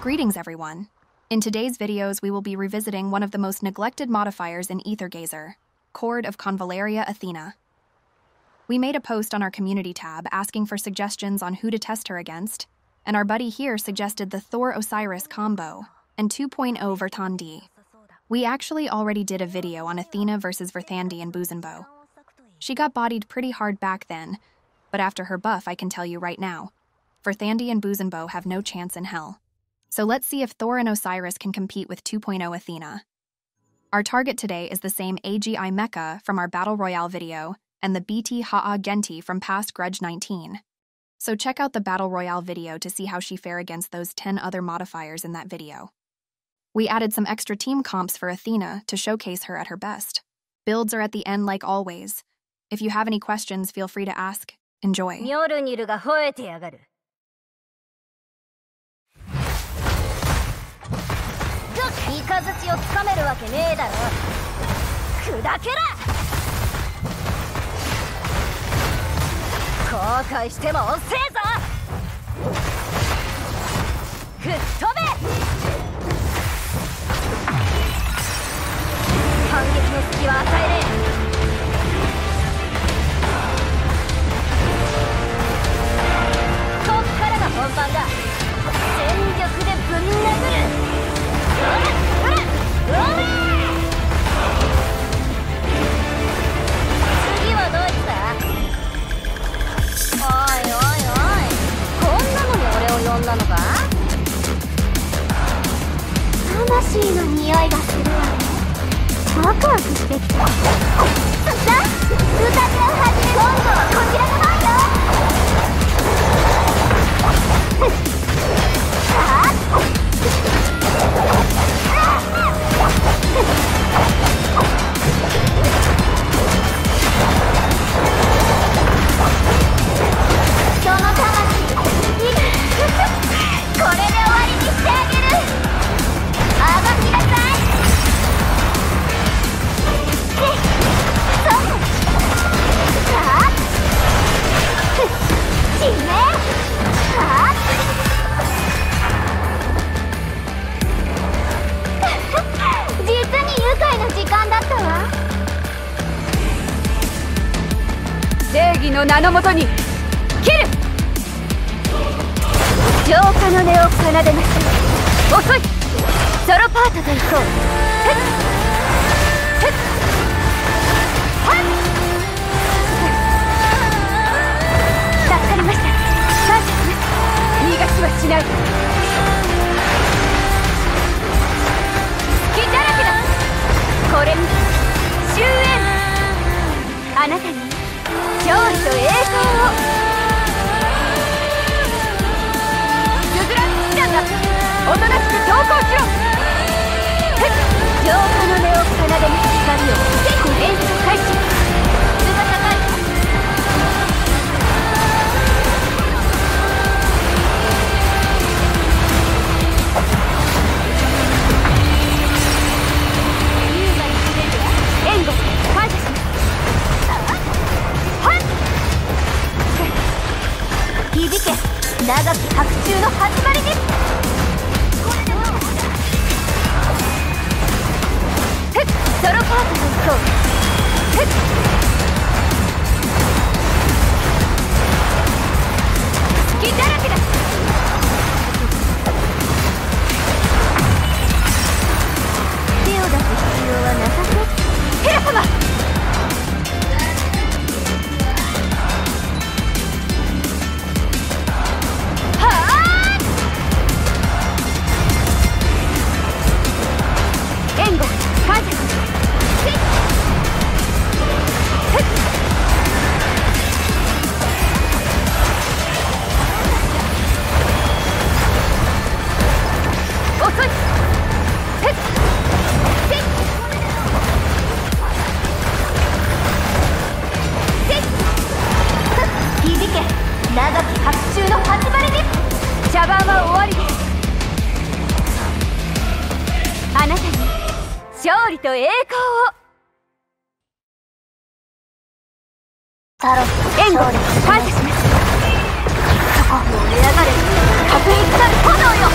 Greetings, everyone. In today's videos, we will be revisiting one of the most neglected modifiers in Aethergazer, Chord of Convallaria Athena. We made a post on our community tab asking for suggestions on who to test her against, and our buddy here suggested the Thor Osiris combo and 2.0 Vertandi. We actually already did a video on Athena versus Verthandi and Buzenbo. She got bodied pretty hard back then, but after her buff, I can tell you right now, Verthandi and Buzenbo have no chance in hell. So let's see if Thor and Osiris can compete with 2.0 Athena. Our target today is the same AGI Mecha from our Battle Royale video and the BT Ha'a Genti from past Grudge 19. So check out the Battle Royale video to see how she fare against those 10 other modifiers in that video. We added some extra team comps for Athena to showcase her at her best. Builds are at the end like always. If you have any questions, feel free to ask. Enjoy. ミョルニルが吠えてやがるイカズチをつかめるわけねえだろ砕けら後悔しても遅えぞ吹っ飛べ反撃の隙は与えれこっからが本番だ全力でぶん殴る魂の匂いがするわワクワクしてきたさあ宴を始め今度はこちらの番よ人の魂。これで終わりにしての名のもとに切る。浄化の音を奏でなさい遅い。ソロパートで行こう。ふっ。ふっ。はっ。助かりました感謝します逃がしはしないおとなしく投降しろ浄化の音を奏でる光を演出開始水が高い響け長き白昼の始まりです。ソ勝利と栄光を。タロ援護感謝しますそこ燃え上がれる炎よ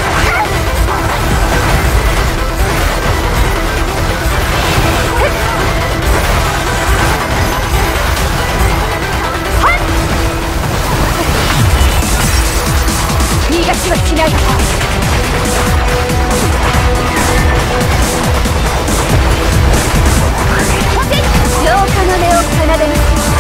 逃がしはしない浄化の音を奏でます。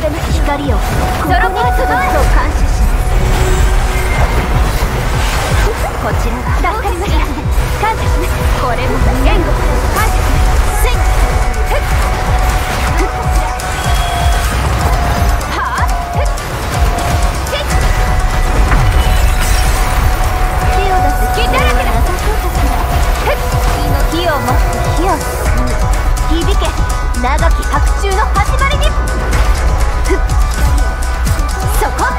光をここに映すと感謝しこちらは助かりました感謝しますこれも言語感謝します火を持って火を包む響け長き白昼の始まりに小光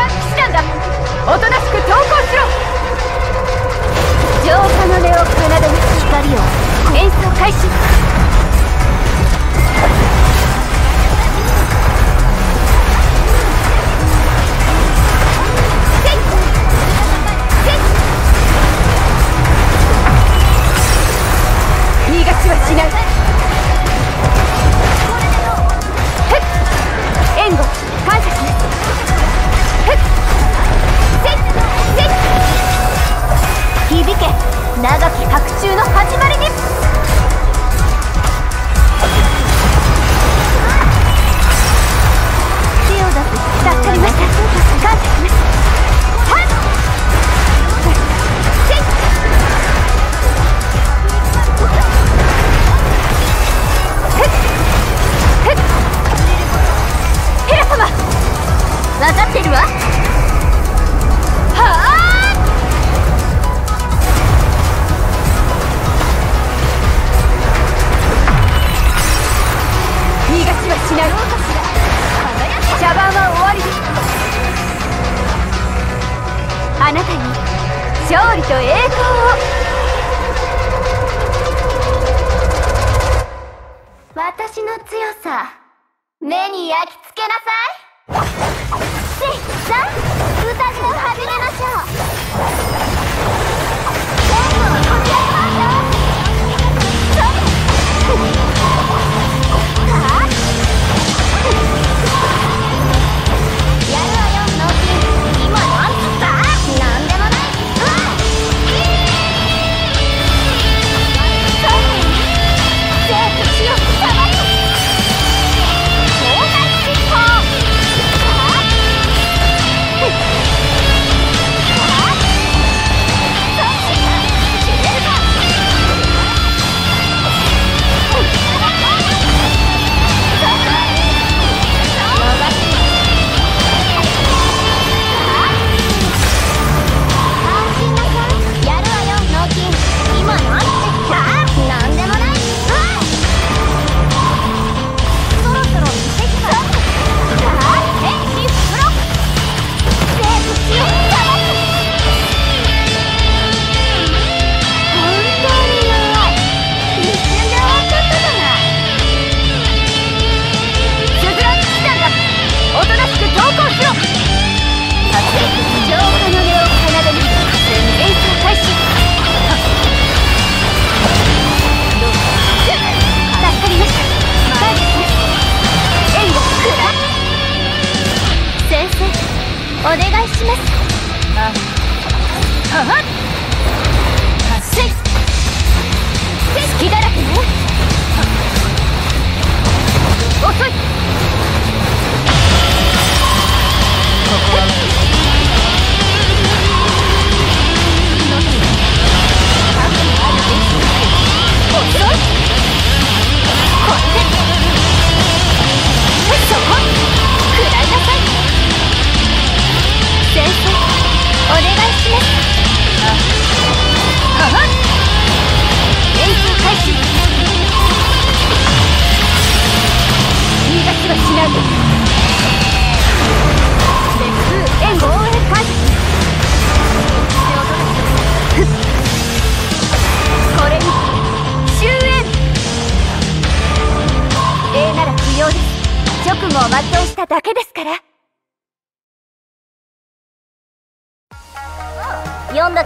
ラン騎士団だおとなしく投降しろ。浄化の音を奏でる光を演奏開始。援護。響け長き白昼の始まり。勝利と栄光を。私の強さ目に焼き付けなさい。しさ歌の始めの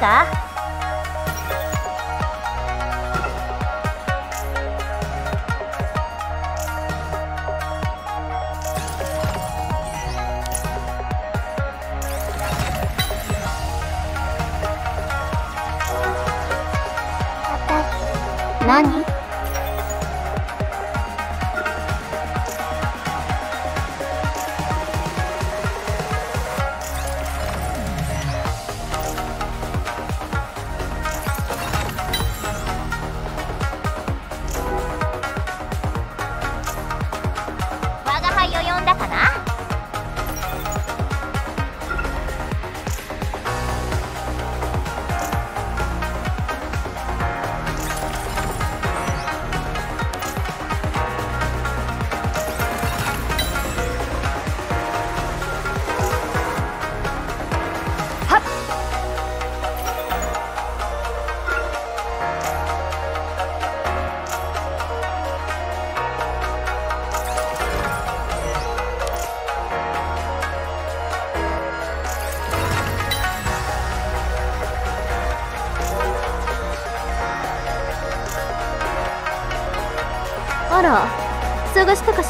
か何？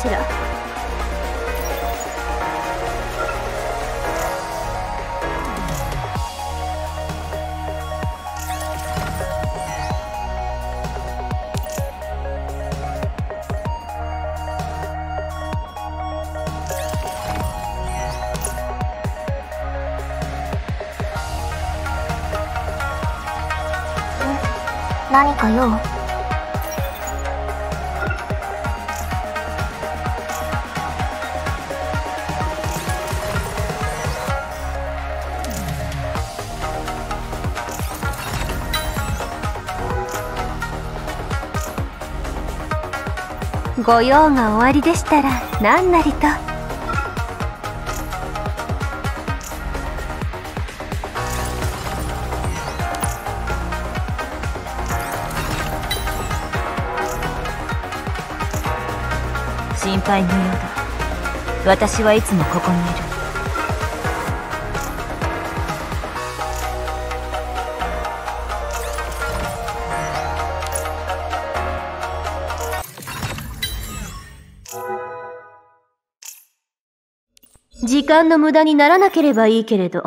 しら。何か用？ご用が終わりでしたら何なりと。心配のようだ。私はいつもここにいる。時間の無駄にならなければいいけれど。